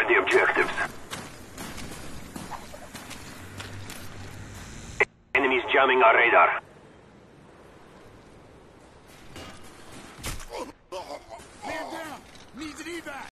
Destroy the objectives. Enemies jamming our radar.